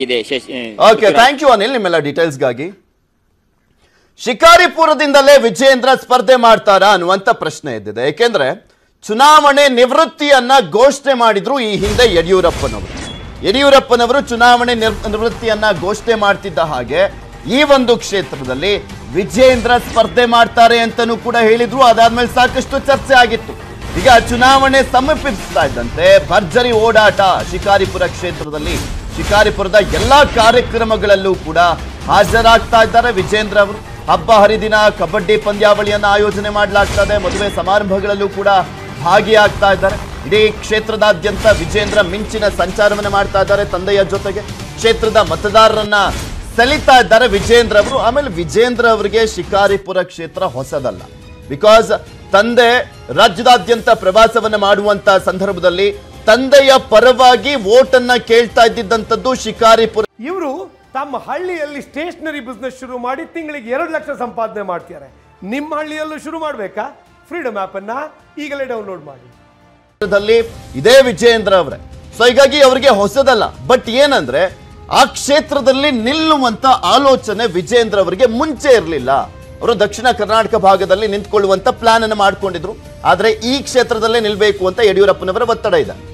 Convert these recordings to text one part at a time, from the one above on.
ಇದೆ okay thank you Anil ನಿಮ್ಮೆಲ್ಲ ಡೀಟೇಲ್ಸ್ಗಾಗಿ ಶಿಕಾರಿಪುರದಿಂದಲೇ ವಿಜೇಂದ್ರ ಸ್ಪರ್ಧೆ ಮಾಡ್ತಾರಾ ಅನ್ನುವಂತ ಪ್ರಶ್ನೆ ಇದ್ದಿದೆ ಯಾಕೆಂದ್ರೆ ಚುನಾವಣೆ ನಿವೃತ್ತಿಯನ್ನ ಘೋಷಣೆ ಮಾಡಿದ್ರು ಈ ಹಿಂದೆ ಯಡಿಯೂರಪ್ಪನವರು. ಯಡಿಯೂರಪ್ಪನವರು ಚುನಾವಣೆ ನಿವೃತ್ತಿಯನ್ನ ಘೋಷಣೆ ಮಾಡ್ತಿದ್ದ ಹಾಗೆ ಈ ಒಂದು ಕ್ಷೇತ್ರದಲ್ಲಿ ವಿಜೇಂದ್ರ ಸ್ಪರ್ಧೆ ಮಾಡ್ತಾರೆ ಅಂತನೂ ಕೂಡ ಹೇಳಿದ್ರು. ಅದಾದ್ಮೇಲೆ ಸಾಕಷ್ಟು ಚರ್ಚೆ ಆಗಿತ್ತು. ಈಗ ಚುನಾವಣೆ ಸಮೀಪಿಸ್ತಾ ಇದ್ದಂತೆ ಭರ್ಜರಿ ಓಡಾಟ ಶಿಕಾರಿಪುರ ಕ್ಷೇತ್ರದಲ್ಲಿ ಶಿಕಾರಿಪುರದ ಎಲ್ಲಾ ಕಾರ್ಯಕ್ರಮಗಳಲ್ಲೂ ಕೂಡ ಹಾಜರಾಗ್ತಾ ಇದ್ದಾರೆ. ವಿಜೇಂದ್ರ ಅವರು ಹಬ್ಬ ಹರಿದಿನ ಕಬಡ್ಡಿ ಪಂದ್ಯಾವಳಿಯನ್ನು ಆಯೋಜನೆ ಮಾಡಲಾಗ್ತದೆ. ಮದುವೆ ಸಮಾರಂಭಗಳಲ್ಲೂ ಕೂಡ ಭಾಗಿಯಾಗ್ತಾ ಇದ್ದಾರೆ. ಇಡೀ ಕ್ಷೇತ್ರದಾದ್ಯಂತ ವಿಜೇಂದ್ರ ಮಿಂಚಿನ ಸಂಚಾರವನ್ನು ಮಾಡ್ತಾ ಇದ್ದಾರೆ ತಂದೆಯ ಜೊತೆಗೆ. ಕ್ಷೇತ್ರದ ಮತದಾರರನ್ನ ಸೆಳಿತಾ ಇದ್ದಾರೆ ವಿಜೇಂದ್ರ ಅವರು. ಆಮೇಲೆ ವಿಜೇಂದ್ರ ಅವರಿಗೆ ಶಿಕಾರಿಪುರ ಕ್ಷೇತ್ರ ಹೊಸದಲ್ಲ. ಬಿಕಾಸ್ ತಂದೆ ರಾಜ್ಯದಾದ್ಯಂತ ಪ್ರವಾಸವನ್ನು ಮಾಡುವಂತ ಸಂದರ್ಭದಲ್ಲಿ ತಂದೆಯ ಪರವಾಗಿ ವೋಟ್ ಅನ್ನ ಕೇಳ್ತಾ ಇದ್ದಿದ್ದಂಥದ್ದು ಶಿಕಾರಿಪುರ. ಇವರು ತಮ್ಮ ಹಳ್ಳಿಯಲ್ಲಿ ಸ್ಟೇಷನರಿ ಬಿಸ್ನೆಸ್ ಶುರು ಮಾಡಿ ತಿಂಗಳಿಗೆ ಎರಡು ಲಕ್ಷ ಸಂಪಾದನೆ ಮಾಡ್ತಾರೆ ನಿಮ್ಮ ಹಳ್ಳಿಯಲ್ಲೂ ಶುರು ಮಾಡಬೇಕಾ? ಫ್ರೀಡಮ್ ಆ್ಯಪನ್ನು ಈಗಲೇ ಡೌನ್ಲೋಡ್ ಮಾಡಿ. ಇದೇ ವಿಜಯೇಂದ್ರ ಅವರೇ. ಸೊ ಹೀಗಾಗಿ ಅವರಿಗೆ ಹೊಸದಲ್ಲ. ಬಟ್ ಏನಂದ್ರೆ ಆ ಕ್ಷೇತ್ರದಲ್ಲಿ ನಿಲ್ಲುವಂತ ಆಲೋಚನೆ ವಿಜೇಂದ್ರ ಅವರಿಗೆ ಮುಂಚೆ ಇರಲಿಲ್ಲ. ಅವರು ದಕ್ಷಿಣ ಕರ್ನಾಟಕ ಭಾಗದಲ್ಲಿ ನಿಂತ್ಕೊಳ್ಳುವಂತ ಪ್ಲಾನ್ ಅನ್ನು ಮಾಡಿಕೊಂಡಿದ್ರು. ಆದ್ರೆ ಈ ಕ್ಷೇತ್ರದಲ್ಲೇ ನಿಲ್ಬೇಕು ಅಂತ ಯಡಿಯೂರಪ್ಪನವರ ಒತ್ತಡ ಇದೆ.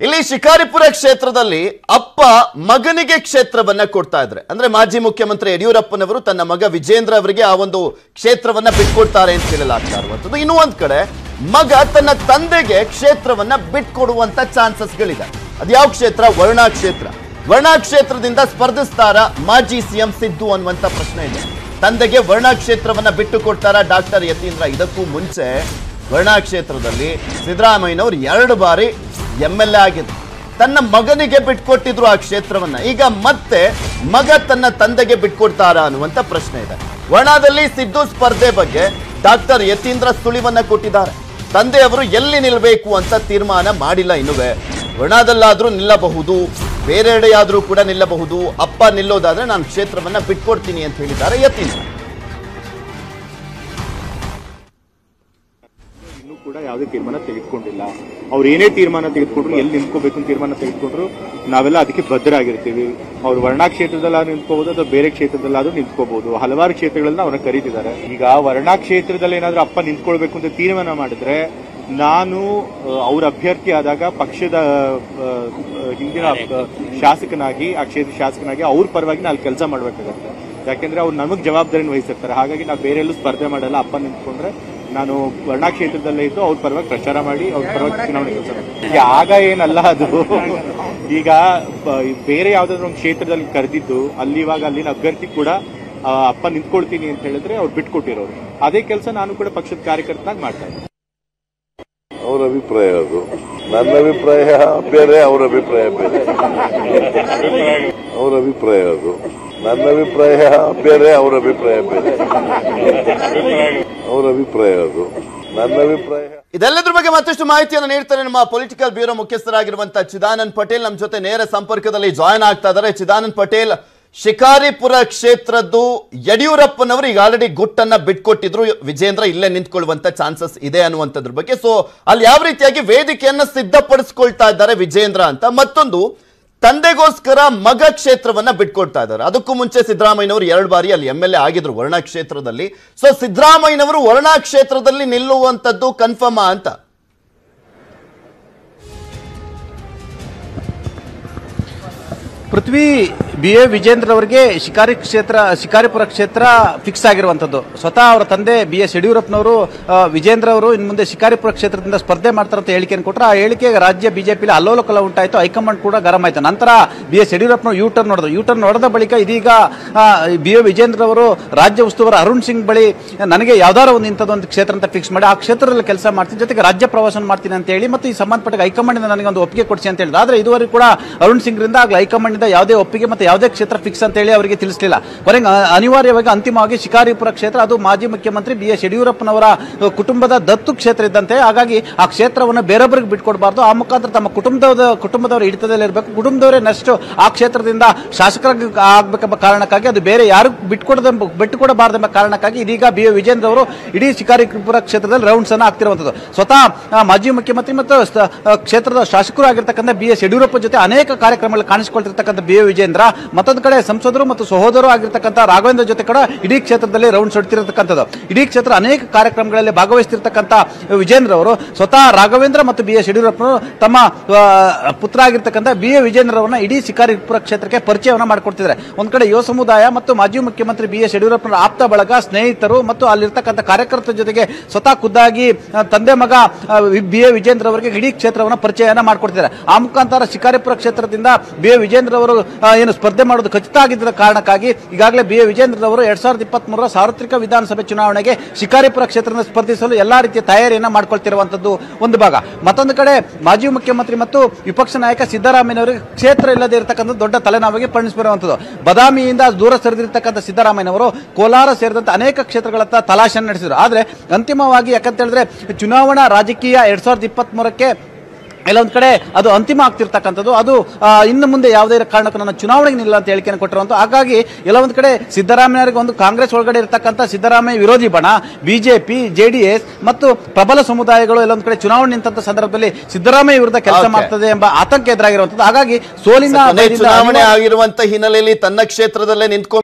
ಇಲ್ಲಿ ಶಿಕಾರಿಪುರ ಕ್ಷೇತ್ರದಲ್ಲಿ ಅಪ್ಪ ಮಗನಿಗೆ ಕ್ಷೇತ್ರವನ್ನ ಕೊಡ್ತಾ ಇದ್ರೆ ಅಂದ್ರೆ ಮಾಜಿ ಮುಖ್ಯಮಂತ್ರಿ ಯಡಿಯೂರಪ್ಪನವರು ತನ್ನ ಮಗ ವಿಜೇಂದ್ರ ಅವರಿಗೆ ಆ ಒಂದು ಕ್ಷೇತ್ರವನ್ನ ಬಿಟ್ಕೊಡ್ತಾರೆ ಅಂತ ಹೇಳಲಾಗ್ತಾ ಇರುವಂತದ್ದು ಇನ್ನೂ ಒಂದ್ ಕಡೆ ಮಗ ತನ್ನ ತಂದೆಗೆ ಕ್ಷೇತ್ರವನ್ನ ಬಿಟ್ಕೊಡುವಂತ ಚಾನ್ಸಸ್ಗಳಿದೆ. ಅದ್ಯಾವ ಕ್ಷೇತ್ರ? ವರ್ಣಾ ಕ್ಷೇತ್ರ. ವರ್ಣಾ ಕ್ಷೇತ್ರದಿಂದ ಸ್ಪರ್ಧಿಸ್ತಾರ ಮಾಜಿ ಸಿಎಂ ಸಿದ್ದು ಅನ್ನುವಂತ ಪ್ರಶ್ನೆ ಇದೆ. ತಂದೆಗೆ ವರ್ಣಾ ಕ್ಷೇತ್ರವನ್ನ ಬಿಟ್ಟು ಕೊಡ್ತಾರ ಡಾಕ್ಟರ್ ಯತೀಂದ್ರ. ಇದಕ್ಕೂ ಮುಂಚೆ ವರ್ಣಾ ಕ್ಷೇತ್ರದಲ್ಲಿ ಸಿದ್ದರಾಮಯ್ಯನವರು ಎರಡು ಬಾರಿ ಎಂ ಎಲ್ ಎ ಆಗಿದ್ರು ತನ್ನ ಮಗನಿಗೆ ಬಿಟ್ಕೊಟ್ಟಿದ್ರು ಆ ಕ್ಷೇತ್ರವನ್ನ. ಈಗ ಮತ್ತೆ ಮಗ ತನ್ನ ತಂದೆಗೆ ಬಿಟ್ಕೊಡ್ತಾರ ಅನ್ನುವಂತ ಪ್ರಶ್ನೆ ಇದೆ. ಒಣದಲ್ಲಿ ಸಿದ್ದು ಸ್ಪರ್ಧೆ ಬಗ್ಗೆ ಡಾಕ್ಟರ್ ಯತೀಂದ್ರ ಸುಳಿವನ್ನ ಕೊಟ್ಟಿದ್ದಾರೆ. ತಂದೆಯವರು ಎಲ್ಲಿ ನಿಲ್ಲಬೇಕು ಅಂತ ತೀರ್ಮಾನ ಮಾಡಿಲ್ಲ ಇನ್ನುವೆ. ಒಣದಲ್ಲಾದ್ರೂ ನಿಲ್ಲಬಹುದು, ಬೇರೆಡೆಯಾದ್ರೂ ಕೂಡ ನಿಲ್ಲಬಹುದು. ಅಪ್ಪ ನಿಲ್ಲೋದಾದ್ರೆ ನಾನು ಕ್ಷೇತ್ರವನ್ನ ಬಿಟ್ಕೊಡ್ತೀನಿ ಅಂತ ಹೇಳಿದ್ದಾರೆ ಯತೀಂದ್ರ. ಕೂಡ ಯಾವುದೇ ತೀರ್ಮಾನ ತೆಗೆದುಕೊಂಡಿಲ್ಲ. ಅವ್ರು ಏನೇ ತೀರ್ಮಾನ ತೆಗೆದುಕೊಂಡ್ರು, ಎಲ್ಲಿ ನಿಂತ್ಕೋಬೇಕು ಅಂತ ತೀರ್ಮಾನ ತೆಗೆದುಕೊಂಡ್ರು, ನಾವೆಲ್ಲ ಅದಕ್ಕೆ ಬದ್ಧರಾಗಿರ್ತೀವಿ. ಅವ್ರು ವರ್ಣಾ ಕ್ಷೇತ್ರದಲ್ಲಾದ್ರೂ ನಿಂತ್ಕೋಬಹುದು ಅಥವಾ ಬೇರೆ ಕ್ಷೇತ್ರದಲ್ಲಾದ್ರೂ ನಿಂತ್ಕೋಬಹುದು ಹಲವಾರು ಕ್ಷೇತ್ರಗಳನ್ನ ಅವ್ರನ್ನ ಕರೀತಿದ್ದಾರೆ. ಈಗ ವರ್ಣಾ ಕ್ಷೇತ್ರದಲ್ಲಿ ಏನಾದ್ರೂ ಅಪ್ಪ ನಿಂತ್ಕೊಳ್ಬೇಕು ಅಂತ ತೀರ್ಮಾನ ಮಾಡಿದ್ರೆ, ನಾನು ಅವ್ರ ಅಭ್ಯರ್ಥಿ ಆದಾಗ ಪಕ್ಷದ ಹಿಂದಿನ ಶಾಸಕನಾಗಿ, ಆ ಕ್ಷೇತ್ರ ಶಾಸಕನಾಗಿ ಅವ್ರ ಪರವಾಗಿ ನಾನು ಕೆಲಸ ಮಾಡಬೇಕಾಗತ್ತೆ. ಯಾಕೆಂದ್ರೆ ಅವ್ರು ನಮಗ್ ಜವಾಬ್ದಾರಿ ವಹಿಸಿರ್ತಾರೆ. ಹಾಗಾಗಿ ನಾವು ಬೇರೆಲ್ಲೂ ಸ್ಪರ್ಧೆ ಮಾಡಲ್ಲ. ಅಪ್ಪ ನಿಂತ್ಕೊಂಡ್ರೆ ನಾನು ವರ್ಣಾ ಕ್ಷೇತ್ರದಲ್ಲೇ ಇದ್ದು ಅವ್ರ ಪರವಾಗಿ ಪ್ರಚಾರ ಮಾಡಿ ಅವ್ರ ಪರವಾಗಿ ಚುನಾವಣೆ ಕೆಲಸ ಈಗ ಆಗ ಏನಲ್ಲ ಅದು. ಈಗ ಬೇರೆ ಯಾವ್ದಾದ್ರು ಒಂದು ಕ್ಷೇತ್ರದಲ್ಲಿ ಕರೆದಿದ್ದು ಅಲ್ಲಿ ಇವಾಗ ಅಲ್ಲಿನ ಅಭ್ಯರ್ಥಿ ಕೂಡ ಅಪ್ಪ ನಿಂತ್ಕೊಳ್ತೀನಿ ಅಂತ ಹೇಳಿದ್ರೆ ಅವ್ರು ಬಿಟ್ಕೊಟ್ಟಿರೋರು. ಅದೇ ಕೆಲಸ ನಾನು ಕೂಡ ಪಕ್ಷದ ಕಾರ್ಯಕರ್ತನಾಗಿ ಮಾಡ್ತಾ ಇದ್ದೀನಿ. ಅವರ ಅಭಿಪ್ರಾಯ ಅದು. ನನ್ನ ಅಭಿಪ್ರಾಯ ಬೇರೆ ಅವರ ಅಭಿಪ್ರಾಯ ಬೇರೆ. ಅವರ ಅಭಿಪ್ರಾಯ ಅದು. ನನ್ನ ಅಭಿಪ್ರಾಯ ಬೇರೆ, ಅವರ ಅಭಿಪ್ರಾಯ ಬೇರೆ. ಅವರ ಅಭಿಪ್ರಾಯ ಅದು. ನನ್ನ ಅಭಿಪ್ರಾಯ ಇದೆಲ್ಲದ್ರ ಬಗ್ಗೆ ಮತ್ತಷ್ಟು ಮಾಹಿತಿಯನ್ನು ನೀಡ್ತಾರೆ ನಮ್ಮ ಪೊಲಿಟಿಕಲ್ ಬ್ಯೂರೋ ಮುಖ್ಯಸ್ಥರಾಗಿರುವಂತಹ ಚಿದಾನಂದ್ ಪಟೇಲ್. ನಮ್ಮ ಜೊತೆ ನೇರ ಸಂಪರ್ಕದಲ್ಲಿ ಜಾಯ್ನ್ ಆಗ್ತಾ ಇದ್ದಾರೆ. ಚಿದಾನಂದ್ ಪಟೇಲ್, ಶಿಕಾರಿಪುರ ಕ್ಷೇತ್ರದ್ದು ಯಡಿಯೂರಪ್ಪನವರು ಈಗ ಆಲ್ರೆಡಿ ಗುಟ್ಟನ್ನ ಬಿಟ್ಕೊಟ್ಟಿದ್ರು. ವಿಜೇಂದ್ರ ಇಲ್ಲೇ ನಿಂತ್ಕೊಳ್ಳುವಂತ ಚಾನ್ಸಸ್ ಇದೆ ಅನ್ನುವಂಥದ್ರ ಬಗ್ಗೆ. ಸೊ ಅಲ್ಲಿ ಯಾವ ರೀತಿಯಾಗಿ ವೇದಿಕೆಯನ್ನ ಸಿದ್ಧಪಡಿಸ್ಕೊಳ್ತಾ ಇದ್ದಾರೆ ವಿಜೇಂದ್ರ ಅಂತ ಮತ್ತೊಂದು ತಂದೆಗೋಸ್ಕರ ಮಗ ಕ್ಷೇತ್ರವನ್ನ ಬಿಟ್ಕೊಡ್ತಾ ಇದ್ದಾರೆ. ಅದಕ್ಕೂ ಮುಂಚೆ ಸಿದ್ದರಾಮಯ್ಯನವರು ಎರಡು ಬಾರಿ ಅಲ್ಲಿ ಎಂ ಎಲ್ ಎ ಆಗಿದ್ರು ವರ್ಣಾ ಕ್ಷೇತ್ರದಲ್ಲಿ. ಸೊ ಸಿದ್ದರಾಮಯ್ಯನವರು ವರ್ಣ ಕ್ಷೇತ್ರದಲ್ಲಿ ನಿಲ್ಲುವಂತದ್ದು ಕನ್ಫರ್ಮಾ ಅಂತ. ಪೃಥ್ವಿ ಬಿ ಎ ವಿಜೇಂದ್ರ ಅವರಿಗೆ ಶಿಕಾರಿ ಕ್ಷೇತ್ರ, ಶಿಕಾರಿಪುರ ಕ್ಷೇತ್ರ ಫಿಕ್ಸ್ ಆಗಿರುವಂಥದ್ದು. ಸ್ವತಃ ಅವರ ತಂದೆ ಬಿ ಎಸ್ ಯಡಿಯೂರಪ್ಪನವರು ವಿಜೇಂದ್ರ ಅವರು ಇನ್ನು ಮುಂದೆ ಶಿಕಾರಿಪುರ ಕ್ಷೇತ್ರದಿಂದ ಸ್ಪರ್ಧೆ ಮಾಡ್ತಾರೆ ಅಂತ ಹೇಳಿಕೆಯನ್ನು ಕೊಟ್ಟರು ಆ ಹೇಳಿಕೆ ರಾಜ್ಯ ಬಿಜೆಪಿಲಿ ಅಲ್ಲೋಲಕಲ ಉಂಟಾಯಿತು. ಹೈಕಮಾಂಡ್ ಕೂಡ ಗರಂ ಆಯಿತು. ನಂತರ ಬಿ ಎಸ್ ಯಡಿಯೂರಪ್ಪನವರು ಯೂ ಟರ್ನ್ ನೋಡಿದ್ರು. ಯೂ ಟರ್ನ್ ನೋಡಿದ ಬಳಿಕ ಇದೀಗ ಬಿ ಎ ವಿಜೇಂದ್ರ ಅವರು ರಾಜ್ಯ ಉಸ್ತುವಾರಿ ಅರುಣ್ ಸಿಂಗ್ ಬಳಿ ನನಗೆ ಯಾವ್ದಾದ್ರು ಒಂದು ಇಂಥದ್ದೊಂದು ಕ್ಷೇತ್ರ ಅಂತ ಫಿಕ್ಸ್ ಮಾಡಿ ಆ ಕ್ಷೇತ್ರದಲ್ಲಿ ಕೆಲಸ ಮಾಡ್ತೀನಿ. ಜೊತೆಗೆ ರಾಜ್ಯ ಪ್ರವಾಸ ಮಾಡ್ತೀನಿ ಅಂತ ಹೇಳಿ ಮತ್ತು ಈ ಸಂಬಂಧಪಟ್ಟ ಹೈಕಮಾಂಡ್ ನನಗೆ ಒಂದು ಒಪ್ಪಿಗೆ ಕೊಡಿಸಿ ಅಂತ ಹೇಳಿದ್ರು. ಆದರೆ ಇದುವರೆಗೂ ಕೂಡ ಅರುಣ್ ಸಿಂಗ್ರಿಂದ ಆಗಲಿ ಹೈಕಮಾಂಡ್ ಯಾವುದೇ ಒಪ್ಪಿಗೆ ಮತ್ತು ಯಾವುದೇ ಕ್ಷೇತ್ರ ಫಿಕ್ಸ್ ಅಂತ ಹೇಳಿ ಅವರಿಗೆ ತಿಳಿಸಲಿಲ್ಲ. ಕೊನೆಗೆ ಅನಿವಾರ್ಯವಾಗಿ ಅಂತಿಮವಾಗಿ ಶಿಕಾರಿಪುರ ಕ್ಷೇತ್ರ, ಅದು ಮಾಜಿ ಮುಖ್ಯಮಂತ್ರಿ ಬಿ ಎಸ್ ಯಡಿಯೂರಪ್ಪನವರ ಕುಟುಂಬದ ದತ್ತು ಕ್ಷೇತ್ರ ಇದ್ದಂತೆ, ಹಾಗಾಗಿ ಆ ಕ್ಷೇತ್ರವನ್ನು ಬೇರೊಬ್ಬರಿಗೆ ಬಿಟ್ಕೊಡಬಾರ್ದು. ಆ ಮುಖಾಂತರ ತಮ್ಮ ಕುಟುಂಬದ ಕುಟುಂಬದವರ ಹಿಡಿತದಲ್ಲಿ ಇರಬೇಕು. ಕುಟುಂಬದವರೇ ನೆಕ್ಸ್ಟ್ ಆ ಕ್ಷೇತ್ರದಿಂದ ಶಾಸಕರಾಗಿ ಆಗಬೇಕೆಂಬ ಕಾರಣಕ್ಕಾಗಿ ಅದು ಬೇರೆ ಯಾರು ಬಿಟ್ಕೊಡದ ಬಿಟ್ಟುಕೊಡಬಾರ್ದೆಂಬ ಕಾರಣಕ್ಕಾಗಿ ಇದೀಗ ಬಿ ಎ ವಿಜೇಂದ್ರ ಅವರು ಇಡೀ ಶಿಕಾರಿಪುರ ಕ್ಷೇತ್ರದಲ್ಲಿ ರೌಂಡ್ಸ್ ಅನ್ನು ಆಗ್ತಿರುವಂಥದ್ದು ಸ್ವತಃ ಮಾಜಿ ಮುಖ್ಯಮಂತ್ರಿ ಮತ್ತು ಕ್ಷೇತ್ರದ ಶಾಸಕರು ಆಗಿರ್ತಕ್ಕಂಥ ಬಿ ಎಸ್ ಯಡಿಯೂರಪ್ಪ ಜೊತೆ ಅನೇಕ ಕಾರ್ಯಕ್ರಮಗಳಲ್ಲಿ ಕಾಣಿಸಿಕೊಳ್ತಿರ್ತಕ್ಕಂಥ ಬಿ ಎ ವಿಜೇಂದ್ರ ಮತ್ತೊಂದು ಕಡೆ ಸಂಸದರು ಮತ್ತು ಸಹೋದರು ಆಗಿರ್ತಕ್ಕಂಥ ರಾಘವೇಂದ್ರ ಜೊತೆ ಕೂಡ ಇಡೀ ಕ್ಷೇತ್ರದಲ್ಲಿ ರೌಂಡ್ ಸುಡ್ತಿರತಕ್ಕಂಥದ್ದು ಇಡೀ ಕ್ಷೇತ್ರ ಅನೇಕ ಕಾರ್ಯಕ್ರಮಗಳಲ್ಲಿ ಭಾಗವಹಿಸ್ತಿರ್ತಕ್ಕಂಥ ವಿಜೇಂದ್ರ ಅವರು ಸ್ವತಃ ರಾಘವೇಂದ್ರ ಮತ್ತು ಬಿ ಎಸ್ ಯಡಿಯೂರಪ್ಪನವರು ತಮ್ಮ ಪುತ್ರ ಆಗಿರ್ತಕ್ಕಂಥ ಬಿ ಎ ವಿಜೇಂದ್ರ ಅವರನ್ನ ಇಡೀ ಶಿಕಾರಿಪುರ ಕ್ಷೇತ್ರಕ್ಕೆ ಪರಿಚಯವನ್ನು ಮಾಡಿಕೊಡ್ತಿದ್ದಾರೆ. ಒಂದು ಕಡೆ ಯುವ ಸಮುದಾಯ ಮತ್ತು ಮಾಜಿ ಮುಖ್ಯಮಂತ್ರಿ ಬಿ ಎಸ್ ಯಡಿಯೂರಪ್ಪನ ಆಪ್ತ ಬಳಗ, ಸ್ನೇಹಿತರು ಮತ್ತು ಅಲ್ಲಿರ್ತಕ್ಕಂಥ ಕಾರ್ಯಕರ್ತರ ಜೊತೆಗೆ ಸ್ವತಃ ಖುದ್ದಾಗಿ ತಂದೆ ಮಗ ಬಿ ಎ ವಿಜೇಂದ್ರ ಅವರಿಗೆ ಇಡೀ ಕ್ಷೇತ್ರವನ್ನು ಪರಿಚಯನ ಮಾಡಿಕೊಡ್ತಿದ್ದಾರೆ. ಆ ಮುಖಾಂತರ ಶಿಕಾರಿಪುರ ಕ್ಷೇತ್ರದಿಂದ ಬಿ ಎ ವಿಜೇಂದ್ರ ಅವರು ಏನು ಸ್ಪರ್ಧೆ ಮಾಡೋದು ಖಚಿತ ಆಗಿದ್ದ ಕಾರಣಕ್ಕಾಗಿ ಈಗಾಗಲೇ ಬಿ ಎ ವಿಜೇಂದ್ರ ಅವರು ಎರಡ್ ಸಾವಿರದ ಇಪ್ಪತ್ತ್ ಮೂರರ ಸಾರ್ವತ್ರಿಕ ವಿಧಾನಸಭೆ ಚುನಾವಣೆಗೆ ಶಿಕಾರಿಪುರ ಕ್ಷೇತ್ರದಿಂದ ಸ್ಪರ್ಧಿಸಲು ಎಲ್ಲಾ ರೀತಿಯ ತಯಾರಿಯನ್ನು ಮಾಡಿಕೊಳ್ತಿರುವಂತದ್ದು ಒಂದು ಭಾಗ. ಮತ್ತೊಂದು ಕಡೆ ಮಾಜಿ ಮುಖ್ಯಮಂತ್ರಿ ಮತ್ತು ವಿಪಕ್ಷ ನಾಯಕ ಸಿದ್ದರಾಮಯ್ಯನವರಿಗೆ ಕ್ಷೇತ್ರ ಇಲ್ಲದೆ ಇರತಕ್ಕಂಥ ದೊಡ್ಡ ತಲೆನೋವಿಗೆ ಪರಿಣಿಸಿರುವಂತದ್ದು ಬದಾಮಿಯಿಂದ ದೂರ ಸರಿದಿರ್ತಕ್ಕಂಥ ಸಿದ್ದರಾಮಯ್ಯನವರು ಕೋಲಾರ ಸೇರಿದಂತೆ ಅನೇಕ ಕ್ಷೇತ್ರಗಳತ್ತ ತಲಾಶೆ ನಡೆಸಿದರು. ಆದರೆ ಅಂತಿಮವಾಗಿ ಯಾಕಂತ ಹೇಳಿದ್ರೆ ಚುನಾವಣಾ ರಾಜಕೀಯ ಎರಡ್ ಸಾವಿರದ ಇಪ್ಪತ್ತ್ ಎಲ್ಲೊಂದ್ ಕಡೆ ಅದು ಅಂತಿಮ ಆಗ್ತಿರ್ತಕ್ಕಂಥದ್ದು. ಅದು ಇನ್ನು ಮುಂದೆ ಯಾವುದೇ ಕಾರಣಕ್ಕೂ ನನ್ನ ಚುನಾವಣೆಗೆ ನಿಲ್ಲ ಅಂತ ಹೇಳಿಕೆಯನ್ನು ಕೊಟ್ಟಿರುವಂಥ ಹಾಗಾಗಿ ಎಲ್ಲ ಒಂದ್ ಕಡೆ ಸಿದ್ದರಾಮಯ್ಯವರಿಗೆ ಒಂದು ಕಾಂಗ್ರೆಸ್ ಒಳಗಡೆ ಇರತಕ್ಕಂಥ ಸಿದ್ದರಾಮಯ್ಯ ವಿರೋಧಿ ಬಣ ಬಿಜೆಪಿ ಜೆಡಿಎಸ್ ಮತ್ತು ಪ್ರಬಲ ಸಮುದಾಯಗಳು ಎಲ್ಲೊಂದು ಕಡೆ ಚುನಾವಣೆ ನಿಂತ ಸಂದರ್ಭದಲ್ಲಿ ಸಿದ್ದರಾಮಯ್ಯ ವಿರುದ್ಧ ಕೆಲಸ. ಮಾಡ್ತದೆ ಎಂಬ ಆತಂಕ ಎದುರಾಗಿರುವಂತದ್ದು. ಹಾಗಾಗಿ ಸೋಲಿನ ಚುನಾವಣೆ ಆಗಿರುವಂತಹ ಆಗಿರುವಂತ ಹಿನ್ನೆಲೆಯಲ್ಲಿ ತನ್ನ ಕ್ಷೇತ್ರದಲ್ಲೇ ನಿಂತ್ಕೊಂಡು